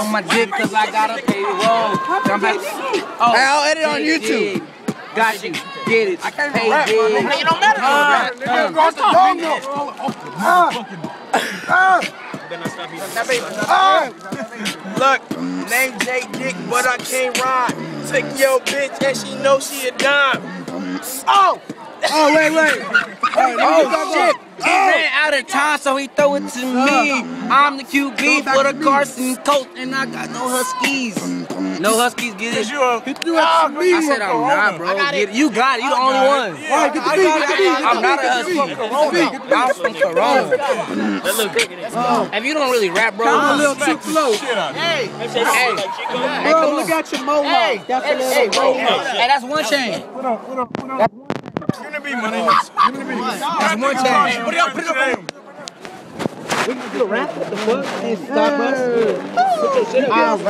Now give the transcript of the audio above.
on my dick cause I gotta pay the. I'm back. Oh, I'll edit on YouTube. Got you. Get it. I can't pay rap, dig. bro. It don't matter. Uh, Nigga, uh, across the. Ah. Ah. Look, name J Dick, but I can't ride. Take your bitch and she know she a dime. Oh! Oh, wait, wait. Oh shit! He ran out of time, so he throw it to me. I'm the QB for the Carson coach, and I got no Huskies. No Huskies, get it. He threw it to me. I said I'm not, bro. Get it. You got it. You the only one. All right, get the beat, get the beat. I'm not a get the Husky. beat. Corona. I'm from oh. Corona. If you don't really rap, bro. I'm a little too slow. Hey, hey, hey, Bro, come look at your mohawk. That's a Hey, little hey, bro. mohawk. Hey, that's one chain. Give me the beat, my nigga. Give me the beat. That's one chain. Put it up, put it up. We can do a rap. What the fuck? Hey, Starbucks. Put your shit up.